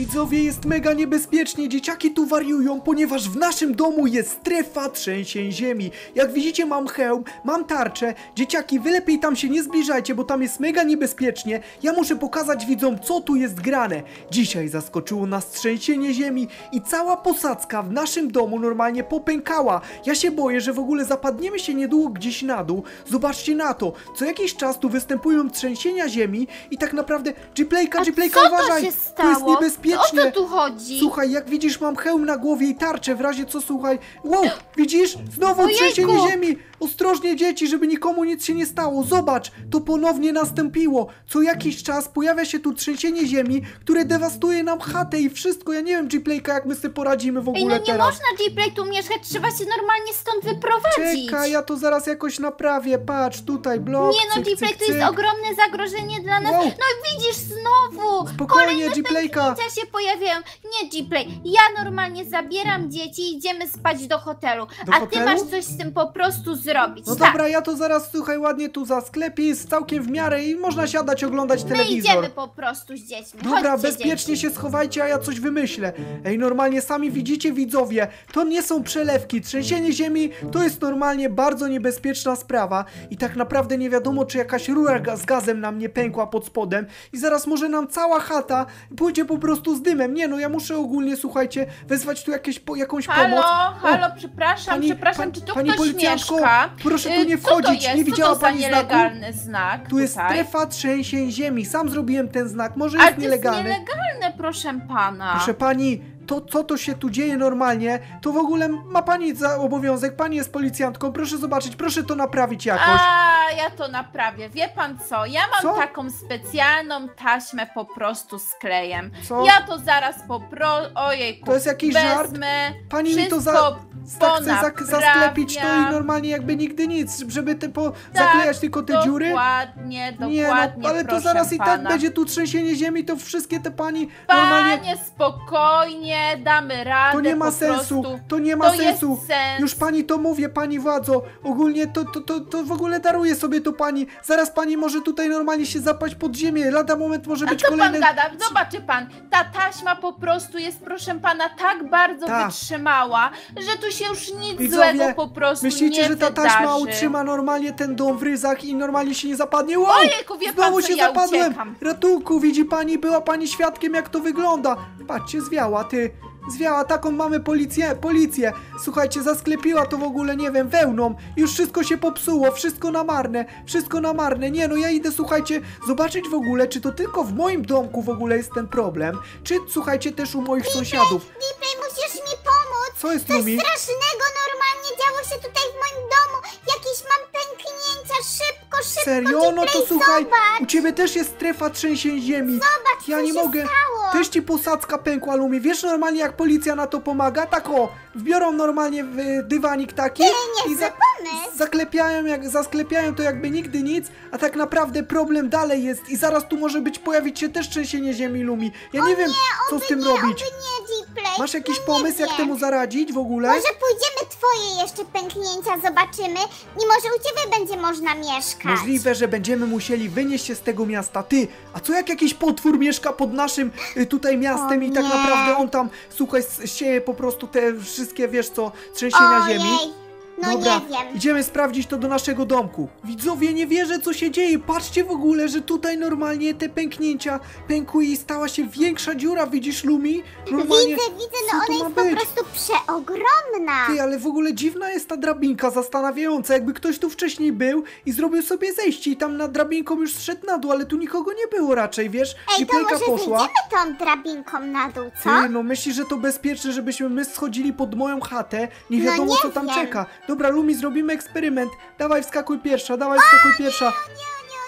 Widzowie, jest mega niebezpiecznie, dzieciaki tu wariują, ponieważ w naszym domu jest strefa trzęsień ziemi. Jak widzicie, mam hełm, mam tarczę. Dzieciaki, wy lepiej tam się nie zbliżajcie, bo tam jest mega niebezpiecznie. Ja muszę pokazać widzom, co tu jest grane. Dzisiaj zaskoczyło nas trzęsienie ziemi i cała posadzka w naszym domu normalnie popękała. Ja się boję, że w ogóle zapadniemy się niedługo gdzieś na dół. Zobaczcie na to, co jakiś czas tu występują trzęsienia ziemi i tak naprawdę... G-Playka, G-Playka, co to uważaj! się To jest stało? O co tu chodzi? Słuchaj, jak widzisz, mam hełm na głowie i tarczę, w razie co, słuchaj. Wow, widzisz? Znowu Ojejku! trzęsienie ziemi! Ostrożnie, dzieci, żeby nikomu nic się nie stało. Zobacz, to ponownie nastąpiło. Co jakiś czas pojawia się tu trzęsienie ziemi, które dewastuje nam chatę i wszystko. Ja nie wiem, G-Playka, jak my sobie poradzimy w Ej, ogóle no nie teraz. można G-Play tu mieszkać, trzeba się normalnie stąd wyprowadzić. Czekaj, ja to zaraz jakoś naprawię. Patrz, tutaj blok, Nie no, cyk, G-Play cyk, to jest ogromne zagrożenie dla nas. Wow. No widzisz, znowu! Spokojnie, Kolejne G-Playka. pęknięcia się pojawiają. Nie, G-Play, ja normalnie zabieram dzieci i idziemy spać do hotelu. Do a ty hotelu? masz coś z tym po prostu zrobić. No tak. dobra, ja to zaraz, słuchaj, ładnie tu zasklepię, jest całkiem w miarę i można siadać, oglądać My telewizor. idziemy po prostu z dziećmi. Dobra, Chodźcie, bezpiecznie dzieci. się schowajcie, a ja coś wymyślę. Ej, normalnie sami widzicie, widzowie, to nie są przelewki. Trzęsienie ziemi to jest normalnie bardzo niebezpieczna sprawa i tak naprawdę nie wiadomo, czy jakaś rura ga- z gazem nam nie pękła pod spodem i zaraz może nam cała chata pójdzie po prostu z dymem. Nie no, ja muszę ogólnie, słuchajcie, wezwać tu jakieś, po, jakąś Halo, pomoc. halo, przepraszam, pani- przepraszam, pan- czy tu pani ktoś policjantko, mieszka? Proszę tu Y, nie wchodzić, nie widziała co to za pani znaku? nielegalny znak Tu jest tutaj? strefa trzęsień ziemi. Sam zrobiłem ten znak, może Ale jest to jest nielegalny. nielegalne, proszę pana. Proszę pani, to co to się tu dzieje normalnie, to w ogóle ma pani za obowiązek, pani jest policjantką, proszę zobaczyć, proszę to naprawić jakoś. A, ja to naprawię. Wie pan co? Ja mam Co? taką specjalną taśmę po prostu z klejem. Co? Ja to zaraz po pro... Ojejku. To jest jakiś żart? wezmę, Pani mi to za, tak chce zak- zasklepić to i normalnie jakby nigdy nic, żeby te po, Tak, zaklejać tylko te dziury. Dokładnie, Nie dokładnie, no, ale to proszę zaraz i tak pana. będzie tu trzęsienie ziemi, to wszystkie te pani normalnie... Panie, spokojnie, damy radę. To nie ma po sensu, Prostu. to nie ma to sensu. Jest sens. Już pani to mówię, pani władzo. Ogólnie to, to, to, to w ogóle daruję sobie to pani. Zaraz pani może tutaj normalnie się zapaść pod ziemię. Lada moment może A być co kolejne. pan gada? Zobaczy pan, ta taśma po prostu jest, proszę pana, tak bardzo Tak. wytrzymała, że tu się już nic Widzowie, złego po prostu Myślicie, nie że ta wydarzy. taśma utrzyma normalnie ten dom w ryzach i normalnie się nie zapadnie? Wow! Ojejku, wie pan Znowu co, się ja zapadłem! uciekam. Ratunku, widzi pani, była pani świadkiem jak to wygląda. Patrzcie, zwiała, ty. Zwiała, taką mamy policję, policję. Słuchajcie, zasklepiła to w ogóle, nie wiem, wełną. Już wszystko się popsuło, wszystko na marne, wszystko na marne. Nie no, ja idę, słuchajcie, zobaczyć w ogóle, czy to tylko w moim domku w ogóle jest ten problem, czy, słuchajcie, też u moich sąsiadów. Deeplay, musisz! Co jest, Coś Lumi? strasznego normalnie działo się tutaj w moim domu! Jakieś mam pęknięcia! Szybko, szybko, Serio? No to słuchaj, zobacz! u ciebie też jest strefa trzęsień ziemi. Zobacz, Ja co nie się mogę. stało! Też ci posadzka pękła, Lumi. Wiesz normalnie jak policja na to pomaga? Tak o, wbiorą normalnie w y, dywanik taki nie i za pomysł. zaklepiają, jak, zasklepiają to jakby nigdy nic, a tak naprawdę problem dalej jest i zaraz tu może być pojawić się też trzęsienie ziemi, Lumi. Ja nie wiem, co z tym nie, robić. Oby nie, Deeplay. Masz jakiś no pomysł, jak temu zaradzić w ogóle? Może pójdziemy twoje jeszcze pęknięcia, zobaczymy i może u ciebie będzie można mieszkać. Możliwe, że będziemy musieli wynieść się z tego miasta. Ty, a co jak jakiś potwór mieszka pod naszym y, tutaj miastem O i tak nie. naprawdę on tam, słuchaj, s- sieje po prostu te wszystkie, wiesz co, trzęsienia Ojej, ziemi? No Dobra, nie wiem. idziemy sprawdzić to do naszego domku. Widzowie, nie wierzę co się dzieje. Patrzcie w ogóle, że tutaj normalnie te pęknięcia pękły i stała się większa dziura, widzisz Lumi? Normalnie, Widzę, widzę, co no to ona ma jest po być? prostu przeogromna. Ty, ale w ogóle dziwna jest ta drabinka, zastanawiająca, jakby ktoś tu wcześniej był i zrobił sobie zejście i tam nad drabinką już zszedł na dół, ale tu nikogo nie było raczej, wiesz? Ej, I to może poszła. wyjdziemy tą drabinką na dół, co? Ty, no myślisz, że to bezpieczne, żebyśmy my schodzili pod moją chatę? Nie No wiadomo, nie co tam wiem. czeka. Dobra, Lumi, zrobimy eksperyment. Dawaj, wskakuj pierwsza, dawaj, wskakuj pierwsza. Nie,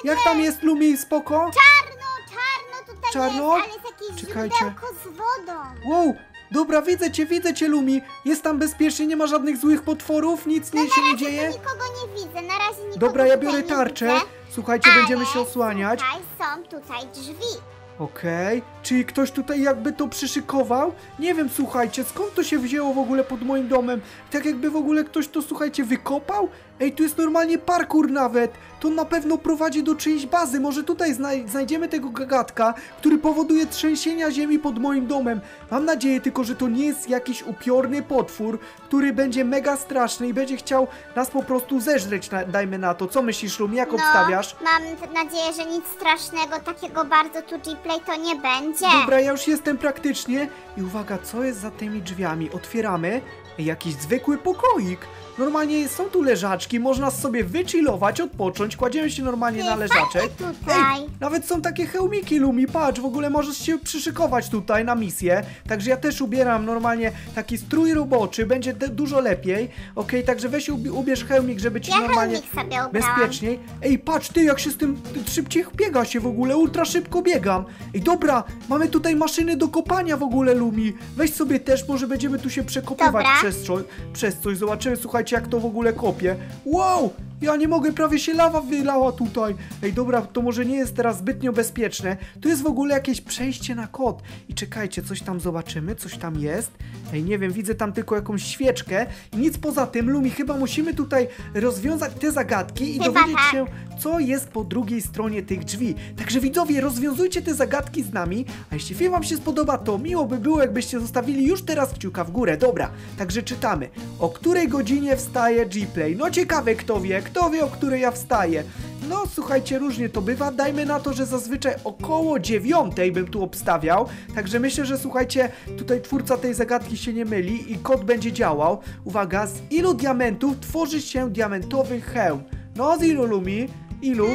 nie, Jak tam jest, Lumi, spoko? Czarno, czarno tutaj Czarno? jest, ale jest jakieś Czekajcie. źródełko z wodą. Wow, dobra, widzę cię, widzę cię, Lumi. Jest tam bezpiecznie, nie ma żadnych złych potworów, nic nie, się nie dzieje. Tu nikogo nie widzę, na razie nikogo Dobra, ja tutaj biorę nie tarczę. Widzę, Słuchajcie, będziemy ale się osłaniać. Tutaj są tutaj drzwi. Okej, czyli ktoś tutaj jakby to przyszykował? Nie wiem, słuchajcie, skąd to się wzięło w ogóle pod moim domem? Tak jakby w ogóle ktoś to, słuchajcie, wykopał? Ej, tu jest normalnie parkour nawet. To na pewno prowadzi do czyjejś bazy. Może tutaj znaj znajdziemy tego gagatka, który powoduje trzęsienia ziemi pod moim domem. Mam nadzieję tylko, że to nie jest jakiś upiorny potwór, który będzie mega straszny i będzie chciał nas po prostu zeżreć, na, dajmy na to. Co myślisz, Lumi, jak obstawiasz? No, mam nadzieję, że nic strasznego, takiego bardzo tu G-Play to nie będzie. Dobra, ja już jestem praktycznie. I uwaga, co jest za tymi drzwiami? Otwieramy. Jakiś zwykły pokoik. Normalnie są tu leżaczki, można sobie wychillować, odpocząć, kładziemy się normalnie na leżaczek. tutaj. nawet są takie hełmiki Lumi, patrz, w ogóle możesz się przyszykować tutaj na misję. Także ja też ubieram normalnie taki strój roboczy, będzie dużo lepiej. Okej, także weź ubi- ubierz hełmik, żeby ci Ja normalnie hełmik sobie ubrałam. bezpieczniej. Ej, patrz ty, jak się z tym ty- szybciej biega się w ogóle, ultra szybko biegam. Ej, dobra, mamy tutaj maszyny do kopania w ogóle, Lumi. Weź sobie też, może będziemy tu się przekopywać Dobra. Przez, co, przez coś. Zobaczymy, słuchajcie, jak to w ogóle kopie. Wow! Ja nie mogę, prawie się lawa wylała tutaj. Ej, dobra, to może nie jest teraz zbytnio bezpieczne. Tu jest w ogóle jakieś przejście na kod. I czekajcie, coś tam zobaczymy, coś tam jest. Ej, nie wiem, widzę tam tylko jakąś świeczkę. I nic poza tym, Lumi, chyba musimy tutaj rozwiązać te zagadki i Chyba dowiedzieć tak. się, co jest po drugiej stronie tych drzwi. Także widzowie, rozwiązujcie te zagadki z nami. A jeśli film wam się spodoba, to miło by było, jakbyście zostawili już teraz kciuka w górę. Dobra, także czytamy. O której godzinie wstaje G-Play? No ciekawe, kto wie, kto wie, o której ja wstaję. No słuchajcie, różnie to bywa. Dajmy na to, że zazwyczaj około dziewiątej bym tu obstawiał. Także myślę, że słuchajcie, tutaj twórca tej zagadki się nie myli i kod będzie działał. Uwaga, z ilu diamentów tworzy się diamentowy hełm? No, z ilu Lumi? Ilu?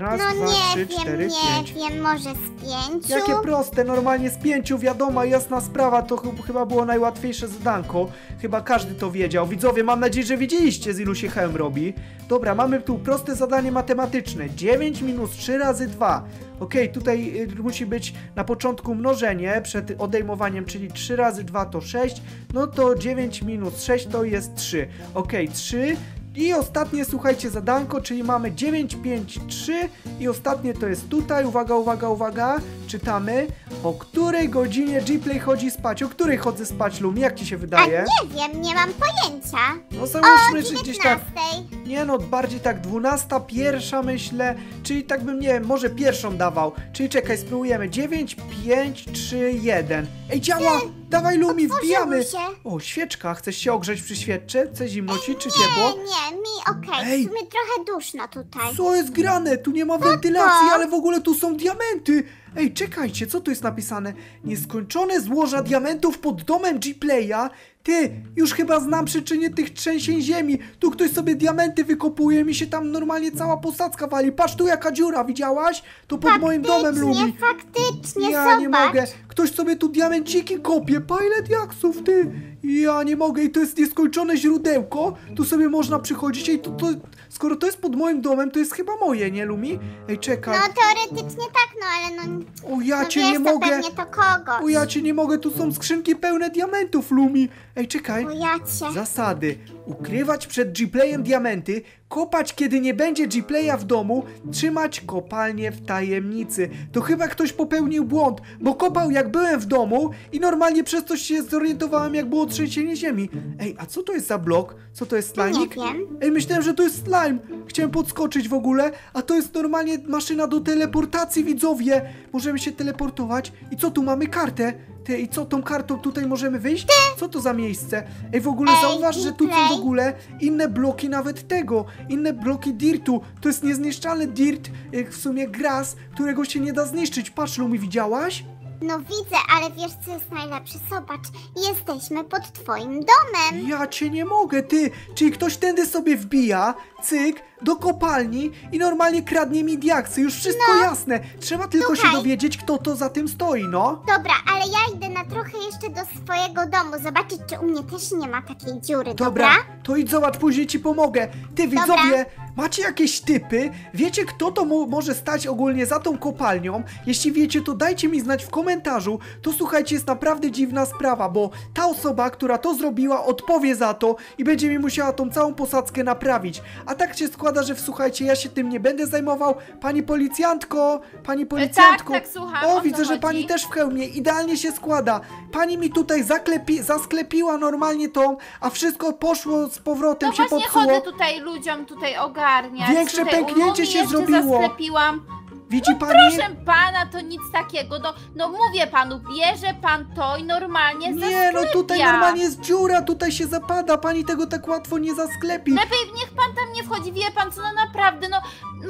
Raz, No dwa, nie trzy, wiem, cztery, nie pięć. wiem, może z pięciu? Jakie proste, normalnie z pięciu, wiadoma, jasna sprawa, to ch chyba było najłatwiejsze zadanko. Chyba każdy to wiedział. Widzowie, mam nadzieję, że wiedzieliście, z ilu się hełm robi. Dobra, mamy tu proste zadanie matematyczne. 9 minus 3 razy 2. Okej, tutaj y, musi być na początku mnożenie przed odejmowaniem, czyli 3 razy 2 to 6. No to 9 minus 6 to jest 3. Okej, 3. I ostatnie, słuchajcie, zadanko, czyli mamy 9, 5, 3 i ostatnie to jest tutaj, uwaga, uwaga, uwaga, czytamy, o której godzinie G-Play chodzi spać, o której chodzę spać, Lumi, jak ci się A wydaje? nie wiem, nie mam pojęcia. No O załóżmy, że gdzieś tak, 19. nie no, bardziej tak 12, pierwsza myślę, czyli tak bym, nie wiem, może pierwszą dawał, czyli czekaj, spróbujemy, 9, 5, 3, 1, ej, działa, dawaj Lumi, wbijamy, się. o, świeczka, chcesz się ogrzeć przy świeczce, chce zimno ci, czy Nie, ciepło? nie, mi okej, Ej. w sumie trochę duszno tutaj. Co jest grane? Tu nie ma wentylacji, ale w ogóle tu są diamenty. Ej, czekajcie, co tu jest napisane? Nieskończone złoża diamentów pod domem G-Playa? Ty, już chyba znam przyczynę tych trzęsień ziemi. Tu ktoś sobie diamenty wykopuje, mi się tam normalnie cała posadzka wali. Patrz tu jaka dziura, widziałaś? To pod moim domem lubi. faktycznie, Ja zobacz. nie mogę. Ktoś sobie tu diamenciki kopie. Pilot jaksów, ty. Ja nie mogę. I to jest nieskończone źródełko. Tu sobie można przychodzić. Ej, to, to, skoro to jest pod moim domem, to jest chyba moje, nie, Lumi? Ej, czekaj. No teoretycznie tak, no ale no, O, ja no cię wiesz, nie to mogę. pewnie to. O, ja cię nie mogę. Tu są skrzynki pełne diamentów, Lumi. Ej, czekaj. O cię. Zasady. Ukrywać przed G-Playem diamenty, kopać kiedy nie będzie G-Playa w domu, trzymać kopalnię w tajemnicy. To chyba ktoś popełnił błąd, bo kopał jak byłem w domu i normalnie przez to się zorientowałem jak było trzęsienie ziemi. Ej, a co to jest za blok? Co to jest Nie slimik? wiem. Ej, myślałem, że to jest slime. Chciałem podskoczyć w ogóle, a to jest normalnie maszyna do teleportacji, widzowie. Możemy się teleportować. I co tu mamy? Kartę. Ty, i co tą kartą tutaj możemy wyjść? Co to za miejsce? Ej, w ogóle Ej, zauważ, że tu są w ogóle inne bloki nawet tego. Inne bloki dirtu. To jest niezniszczalny dirt, jak w sumie gras, którego się nie da zniszczyć. Patrz, Lumi, widziałaś? No widzę, ale wiesz co jest najlepsze? Zobacz, jesteśmy pod twoim domem. Ja cię nie mogę, ty! Czyli ktoś tędy sobie wbija, cyk, do kopalni i normalnie kradnie mi diaksy. Już wszystko jasne. Trzeba tylko się Słuchaj. dowiedzieć, kto to za tym stoi, no. Dobra, ale ja idę na trochę jeszcze do swojego domu, zobaczyć czy u mnie też nie ma takiej dziury, Dobra, dobra? to idź zobacz, później ci pomogę. Ty, widzowie, macie jakieś typy? Wiecie, kto to mo może stać ogólnie za tą kopalnią? Jeśli wiecie, to dajcie mi znać w komentarzu. To słuchajcie, jest naprawdę dziwna sprawa, bo ta osoba, która to zrobiła, odpowie za to i będzie mi musiała tą całą posadzkę naprawić. A tak się składa, że słuchajcie, ja się tym nie będę zajmował. Pani policjantko, pani policjantko. tak, słucham, O, o co widzę, że chodzi? pani też w hełmie. Idealnie się składa. Pani mi tutaj zaklepi, zasklepiła normalnie tą, a wszystko poszło z powrotem No się właśnie popsuło. chodzę tutaj ludziom tutaj ogarniać. Ogarniać. Większe Tutaj pęknięcie się zrobiło. zasklepiłam. Widzi pani? Proszę pana, to nic takiego. No, no mówię panu, bierze pan to i normalnie Nie, no tutaj normalnie jest dziura, tutaj się zapada, pani tego tak łatwo nie zasklepi. Lepiej niech pan tam nie wchodzi, wie pan co, no naprawdę, no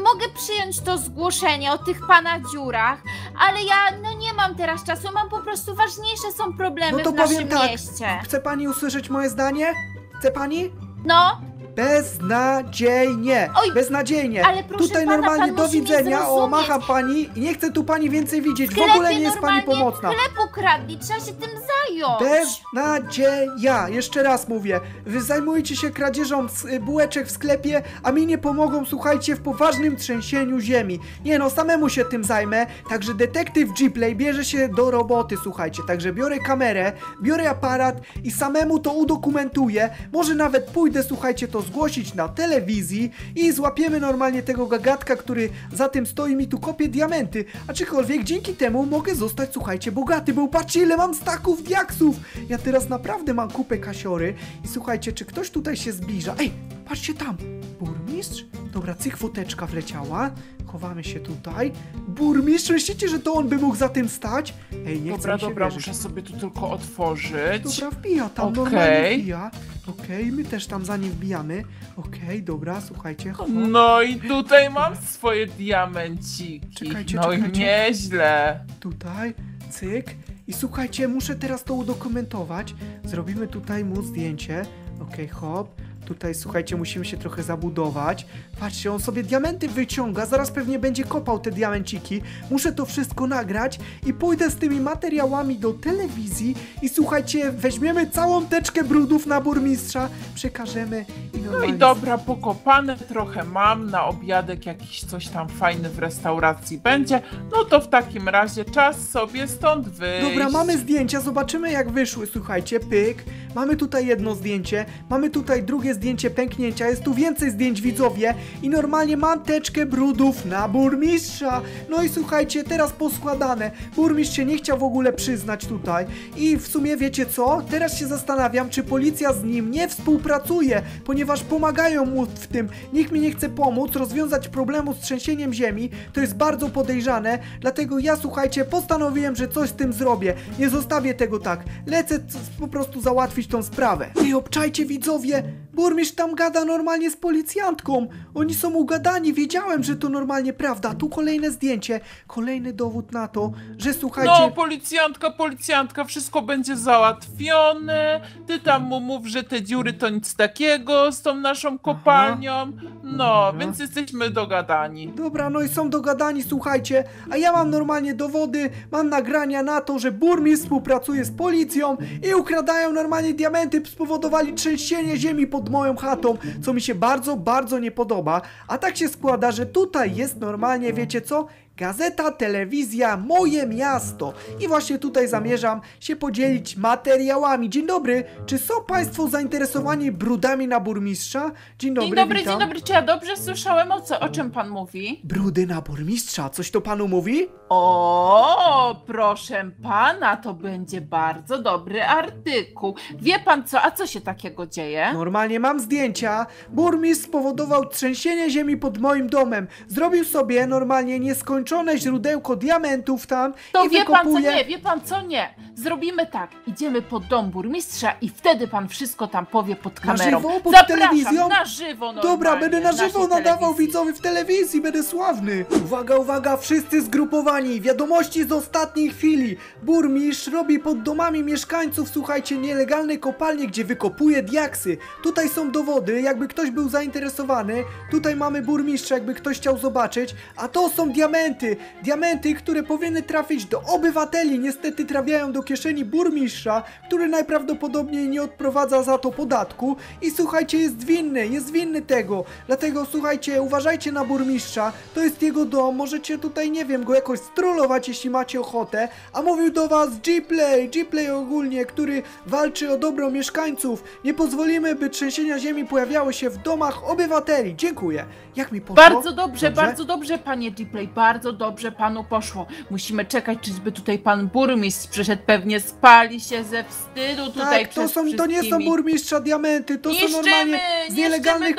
mogę przyjąć to zgłoszenie o tych pana dziurach, ale ja no nie mam teraz czasu, mam po prostu ważniejsze są problemy No to w naszym powiem tak. mieście. Chce pani usłyszeć moje zdanie? Chce pani? No, Beznadziejnie! Oj, Beznadziejnie! ale proszę Tutaj pana, normalnie pan do musi mnie widzenia, o zrozumieć. macha pani i nie chcę tu pani więcej widzieć, w ogóle nie jest pani normalnie pomocna. chleb ukradli, trzeba się tym zająć. Beznadzieja! Jeszcze raz mówię, wy zajmujecie się kradzieżą s- y, bułeczek w sklepie, a mi nie pomogą, słuchajcie, w poważnym trzęsieniu ziemi. Nie no, samemu się tym zajmę, także detektyw Gplay bierze się do roboty, słuchajcie, także biorę kamerę, biorę aparat i samemu to udokumentuję, może nawet pójdę, słuchajcie, to zgłosić na telewizji i złapiemy normalnie tego gagatka, który za tym stoi mi tu kopie diamenty, aczkolwiek dzięki temu mogę zostać, słuchajcie, bogaty, bo patrzcie ile mam staków diaksów, ja teraz naprawdę mam kupę kasiory i słuchajcie, czy ktoś tutaj się zbliża, ej, patrzcie tam, burmistrz, dobra, cyk, foteczka wleciała, chowamy się tutaj, burmistrz, myślicie, że to on by mógł za tym stać? Ej, nie Dobra, chcę mi się dobra, wierzyć. muszę sobie tu tylko otworzyć. Dobra, wbija tam, Okej. normalnie wbija. Okej, my też tam za nim wbijamy. Okej, dobra, słuchajcie, chowam. No i tutaj mam swoje diamenciki. Czekajcie, no czekajcie. i nieźle. Tutaj, cyk. I słuchajcie, muszę teraz to udokumentować. Zrobimy tutaj mu zdjęcie. Okej, hop. Tutaj, słuchajcie, musimy się trochę zabudować. Patrzcie, on sobie diamenty wyciąga, zaraz pewnie będzie kopał te diamenciki. Muszę to wszystko nagrać i pójdę z tymi materiałami do telewizji i słuchajcie, weźmiemy całą teczkę brudów na burmistrza, przekażemy i No normalnie... i dobra, pokopane trochę mam. Na obiadek jakiś coś tam fajny w restauracji będzie. No to w takim razie czas sobie stąd wyjść. Dobra, mamy zdjęcia, zobaczymy jak wyszły, słuchajcie, pyk. Mamy tutaj jedno zdjęcie, mamy tutaj drugie zdjęcie pęknięcia, jest tu więcej zdjęć widzowie i normalnie mam teczkę brudów na burmistrza. No i słuchajcie, teraz poskładane. Burmistrz się nie chciał w ogóle przyznać tutaj i w sumie wiecie co? Teraz się zastanawiam, czy policja z nim nie współpracuje, ponieważ pomagają mu w tym. Nikt mi nie chce pomóc rozwiązać problemu z trzęsieniem ziemi, to jest bardzo podejrzane, dlatego ja słuchajcie, postanowiłem, że coś z tym zrobię. Nie zostawię tego tak. Lecę po prostu załatwić tą sprawę. Ej, obczajcie widzowie, burmistrz tam gada normalnie z policjantką. Oni są ugadani, wiedziałem, że to normalnie prawda. Tu kolejne zdjęcie, kolejny dowód na to, że słuchajcie... No, policjantka, policjantka, wszystko będzie załatwione. Ty tam mu mów, że te dziury to nic takiego z tą naszą kopalnią. No, Dobra. więc jesteśmy dogadani. Dobra, no i są dogadani, słuchajcie, a ja mam normalnie dowody, mam nagrania na to, że burmistrz współpracuje z policją i ukradają normalnie diamenty, spowodowali trzęsienie ziemi pod moją chatą, co mi się bardzo, bardzo nie podoba. A tak się składa, że tutaj jest normalnie, wiecie co? Gazeta, telewizja, moje miasto. I właśnie tutaj zamierzam się podzielić materiałami. Dzień dobry, czy są Państwo zainteresowani brudami na burmistrza? Dzień dobry, Dzień dobry, witam. dzień dobry, czy ja dobrze słyszałem, o, co, o czym pan mówi? Brudy na burmistrza, coś to Panu mówi? O, proszę pana, to będzie bardzo dobry artykuł. Wie pan co, a co się takiego dzieje? Normalnie mam zdjęcia. Burmistrz spowodował trzęsienie ziemi pod moim domem. Zrobił sobie normalnie nieskończone źródełko diamentów tam To i wie pan co wykopuje. nie, wie pan co nie. Zrobimy tak, idziemy pod dom burmistrza i wtedy pan wszystko tam powie pod Na kamerą. żywo? Pod Zapraszam, telewizją? na żywo Dobra, będę na żywo nadawał widzowie w telewizji, będę sławny. Uwaga, uwaga, wszyscy zgrupowani. Wiadomości z ostatniej chwili. Burmistrz robi pod domami mieszkańców, słuchajcie, nielegalne kopalnie, gdzie wykopuje diaksy. Tutaj są dowody, jakby ktoś był zainteresowany. Tutaj mamy burmistrza, jakby ktoś chciał zobaczyć. A to są diamenty. Diamenty, które powinny trafić do obywateli. Niestety trafiają do kieszeni burmistrza, który najprawdopodobniej nie odprowadza za to podatku. I słuchajcie, jest winny, jest winny tego. Dlatego słuchajcie, uważajcie na burmistrza. To jest jego dom. Możecie tutaj, nie wiem, go jakoś strollować, jeśli macie ochotę. A mówił do was G-Play, G-Play ogólnie, który walczy o dobro mieszkańców. Nie pozwolimy, by trzęsienia ziemi pojawiały się w domach obywateli. Dziękuję. Jak mi poszło? Bardzo dobrze, bardzo dobrze, panie Gplay, bardzo bardzo dobrze panu poszło. Musimy czekać, czyżby tutaj pan burmistrz przyszedł. Pewnie spali się ze wstydu tutaj tak, to, przed są, to nie są burmistrza diamenty, to są Niszczymy, normalnie z nielegalnych,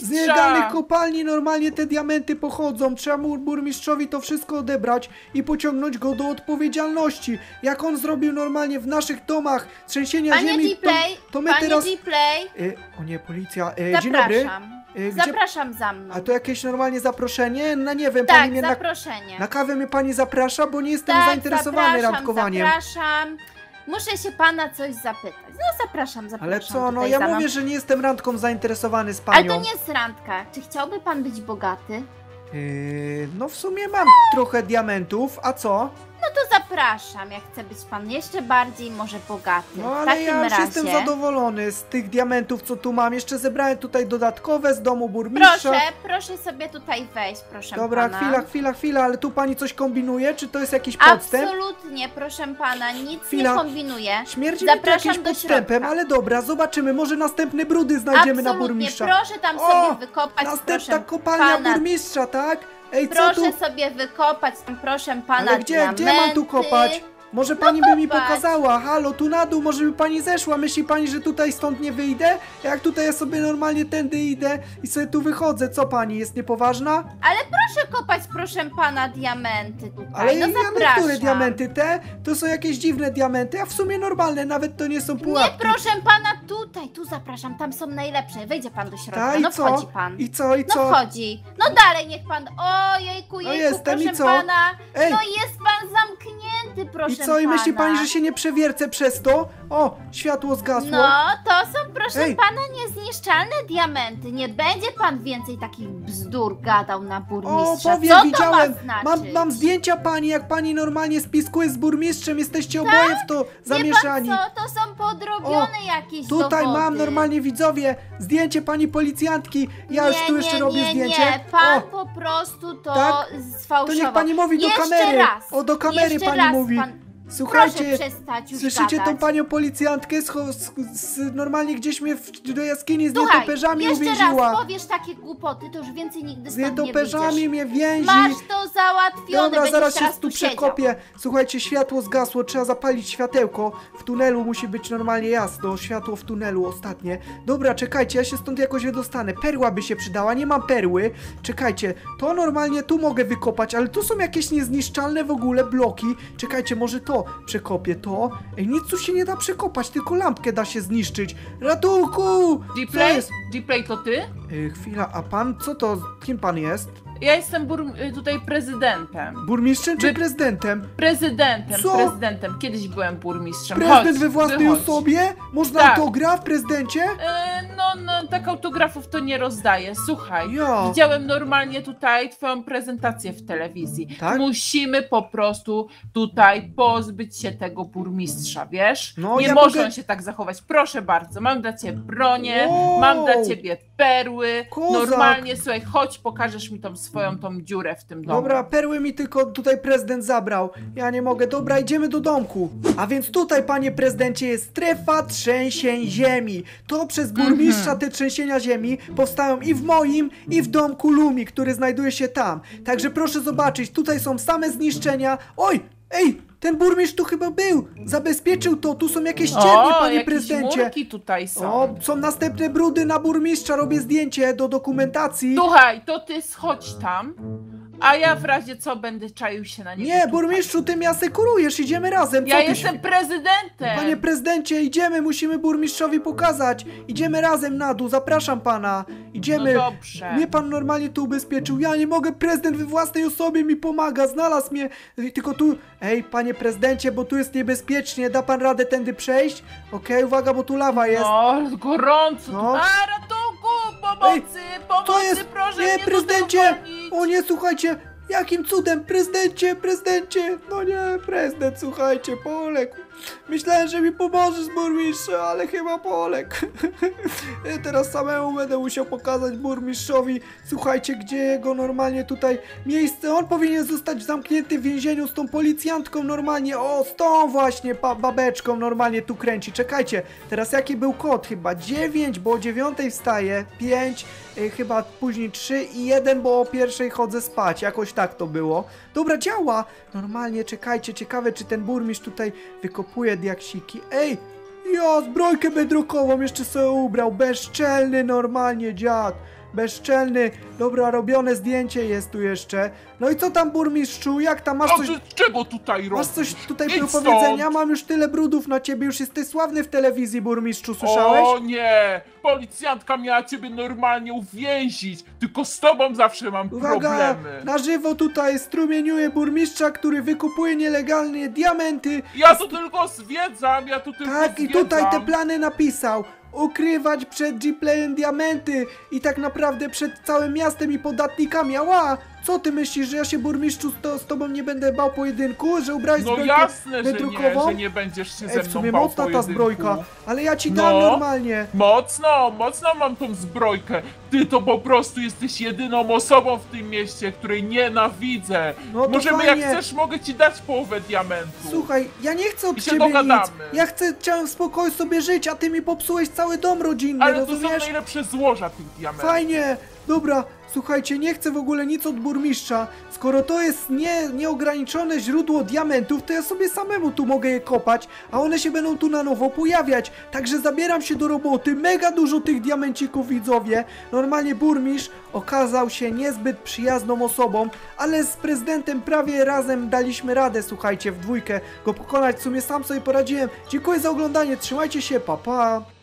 z nielegalnych kopalni normalnie te diamenty pochodzą. Trzeba mu burmistrzowi to wszystko odebrać i pociągnąć go do odpowiedzialności. Jak on zrobił normalnie w naszych domach trzęsienia Panie ziemi, to, to my panie teraz... G-Play, Y, o nie, policja. Y, dzień dobry. Zapraszam. Y, gdzie... Zapraszam za mną. A to jakieś normalnie zaproszenie? No nie wiem, pani Tak, mnie na, zaproszenie. na kawę mnie pani zaprasza, bo nie jestem tak, zainteresowany zapraszam, randkowaniem. Zapraszam. Muszę się pana coś zapytać. No zapraszam, zapraszam. Ale co, no ja mówię, że nie jestem randką zainteresowany z Ale panią. to nie jest randka. Czy chciałby pan być bogaty? Yy, no w sumie mam trochę diamentów, a co? No to zapraszam, jak chce być pan jeszcze bardziej może bogaty. No w ale takim ja już razie. jestem zadowolony z tych diamentów, co tu mam. Jeszcze zebrałem tutaj dodatkowe z domu burmistrza. Proszę, proszę sobie tutaj wejść, proszę Dobra, pana. chwila, chwila, chwila, ale tu pani coś kombinuje? Czy to jest jakiś podstęp? Absolutnie, proszę pana, nic Chwila. nie kombinuję. Śmierdzi mi to Zapraszam jakimś podstępem, ale dobra, zobaczymy. Może następne brudy znajdziemy na Absolutnie, burmistrza. proszę tam O, sobie wykopać, Następna kopalnia pana. burmistrza, tak? Ej, co Proszę tu? sobie wykopać proszę pana, Ale gdzie, gdzie mam tu kopać? Może pani by mi pokazała, halo, tu na dół, może by pani zeszła, myśli pani, że tutaj stąd nie wyjdę? Jak tutaj ja sobie normalnie tędy idę i sobie tu wychodzę, co pani, jest niepoważna? Ale proszę kopać, proszę pana, diamenty tutaj, Ale no ja zapraszam. które diamenty? Te? To są jakieś dziwne diamenty, a w sumie normalne, nawet to nie są Nie, pułapki. proszę pana, tutaj, tu zapraszam, tam są najlepsze. Wejdzie pan do środka, Ta, i no co? wchodzi pan. I co, i No co? wchodzi. No dalej niech pan. Ojejku, No jejku, jestem, i proszę co? pana. Ej. No jest pan zamknięty, proszę co, i myśli pana. pani, że się nie przewiercę przez to? O, światło zgasło. No, to są, proszę Ej. pana, niezniszczalne diamenty. Nie będzie pan więcej takich bzdur gadał na O, burmistrza. powiem, Co widziałem, to ma znaczyć? mam, mam zdjęcia pani, jak pani normalnie spiskuje z burmistrzem, jesteście oboje w to Wie zamieszani. pan co, to są podrobione jakieś Tutaj dowody. mam normalnie widzowie zdjęcie pani policjantki. Ja już tu jeszcze nie, robię nie, zdjęcie. Nie, pan o, po prostu to Tak? sfałszował. to niech pani mówi do Jeszcze kamery. Raz. O, do kamery Jeszcze pani raz mówi. Pan... Słuchajcie, Proszę przestać już słyszycie gadać. tą panią policjantkę? Scho- z, z, normalnie gdzieś mnie w, do jaskini z Słuchaj, nietoperzami jeszcze uwięziła. raz powiesz takie głupoty, to już więcej nigdy Z stąd nie nietoperzami wyjdziesz. mnie więzi. Masz to załatwione, Dobra, będziesz zaraz się teraz tu siedział. przekopię. Słuchajcie, światło zgasło, trzeba zapalić światełko. W tunelu musi być normalnie jasno. Światło w tunelu ostatnie. Dobra, czekajcie, ja się stąd jakoś wydostanę. Perła by się przydała, nie mam perły. Czekajcie, to normalnie tu mogę wykopać, ale tu są jakieś niezniszczalne w ogóle bloki. Czekajcie, może to przekopię, to. Ej, nic tu się nie da przekopać, tylko lampkę da się zniszczyć. Ratunku! Co G-Play? jest? G-Play to ty? Ej, chwila, a pan, co to, kim pan jest? Ja jestem bur- y, tutaj prezydentem. Burmistrzem czy Wy- prezydentem? Prezydentem, Co? prezydentem. Kiedyś byłem burmistrzem. Prezydent Chodź, we własnej wychodź. osobie? Można Tak. autograf, prezydencie? E, no, no, tak autografów to nie rozdaję. Słuchaj, Ja. widziałem normalnie tutaj twoją prezentację w telewizji. Tak? Musimy po prostu tutaj pozbyć się tego burmistrza, wiesz? No, nie ja może mogę- on się tak zachować. Proszę bardzo, mam dla ciebie bronię, Wow. mam dla ciebie perły. Kozak. Normalnie, słuchaj, chodź, pokażesz mi tą swoją tą dziurę w tym domu. Dobra, perły mi tylko tutaj prezydent zabrał. Ja nie mogę. Dobra, idziemy do domku. A więc tutaj, panie prezydencie, jest strefa trzęsień ziemi. To przez burmistrza te trzęsienia ziemi powstają i w moim, i w domku Lumi, który znajduje się tam. Także proszę zobaczyć, tutaj są same zniszczenia. Oj, ej, ten burmistrz tu chyba był. Zabezpieczył to. Tu są jakieś cienie, o, panie jakieś prezydencie. murki tutaj są. O, są następne brudy na burmistrza. Robię zdjęcie do dokumentacji. Słuchaj, to ty schodź tam, a ja w razie co będę czaił się na niego. Nie, tutaj. burmistrzu, ty mnie asekurujesz, idziemy razem. Co Ja ty jestem prezydentem! Panie prezydencie, idziemy, musimy burmistrzowi pokazać. Idziemy razem na dół, zapraszam pana. Idziemy. No dobrze. Mnie pan normalnie tu ubezpieczył. Ja nie mogę, prezydent we własnej osobie mi pomaga, znalazł mnie. Tylko tu, ej, panie prezydencie, bo tu jest niebezpiecznie, da pan radę tędy przejść? Okej, uwaga, bo tu lawa jest. No, gorąco. No. A, ratunku, pomocy, pomocy, Co jest? proszę Nie, mnie prezydencie! O nie, słuchajcie, jakim cudem, prezydencie, prezydencie! No nie, prezydent, słuchajcie, poległ. Myślałem, że mi pomożesz, burmistrzu, ale chyba poległ. Ja Teraz samemu będę musiał pokazać burmistrzowi, słuchajcie, gdzie jego normalnie tutaj miejsce. On powinien zostać zamknięty w więzieniu z tą policjantką normalnie, o, z tą właśnie ba babeczką normalnie tu kręci. Czekajcie, teraz jaki był kod? Chyba 9, bo o 9 wstaję, 5, y, chyba później 3 i 1, bo o pierwszej chodzę spać, jakoś tak. to było. Dobra, działa! Normalnie, czekajcie, ciekawe czy ten burmistrz tutaj wykopuje diaksiki. Ej! Ja zbrojkę bedrockową jeszcze sobie ubrał, bezczelny normalnie dziad. Bezczelny, dobra, robione zdjęcie jest tu jeszcze. No i co tam burmistrzu, jak tam masz A coś... ty czego tutaj robisz? Masz coś tutaj Idź do stąd. powiedzenia? Mam już tyle brudów na ciebie, już jesteś sławny w telewizji, burmistrzu, słyszałeś? O nie! Policjantka miała ciebie normalnie uwięzić, tylko z tobą zawsze mam Uwaga, problemy. na żywo tutaj strumieniuje burmistrza, który wykupuje nielegalnie diamenty. Ja tu tylko zwiedzam, ja tu tylko Tak, i zwiedzam. tutaj te plany napisał. Ukrywać przed G-Playem diamenty i tak naprawdę przed całym miastem i podatnikami. Ała! Co ty myślisz, że ja się burmistrzu z, to, z tobą nie będę bał pojedynku? Że ubrałeś No zbrojkę jasne, że nie, że nie będziesz się ze Ej, w mną sumie bał mocna ta pojedynku. zbrojka, ale ja ci dam No. normalnie. Mocno, mocno mam tą zbrojkę. Ty to po prostu jesteś jedyną osobą w tym mieście, której nienawidzę. No to Możemy fajnie. jak chcesz, mogę ci dać połowę diamentu. Słuchaj, ja nie chcę od I się ciebie nic. dogadamy. Ja chcę, chciałem w spokoju sobie żyć, a ty mi popsułeś cały dom rodzinny, Ale to są rozumiesz? najlepsze złoża tych diamentów. Fajnie! Dobra, słuchajcie, nie chcę w ogóle nic od burmistrza. Skoro to jest nie, nieograniczone źródło diamentów, to ja sobie samemu tu mogę je kopać, a one się będą tu na nowo pojawiać. Także zabieram się do roboty. Mega dużo tych diamencików, widzowie. Normalnie burmistrz okazał się niezbyt przyjazną osobą, ale z prezydentem prawie razem daliśmy radę, słuchajcie, w dwójkę go pokonać. W sumie sam sobie poradziłem. Dziękuję za oglądanie, trzymajcie się, pa pa!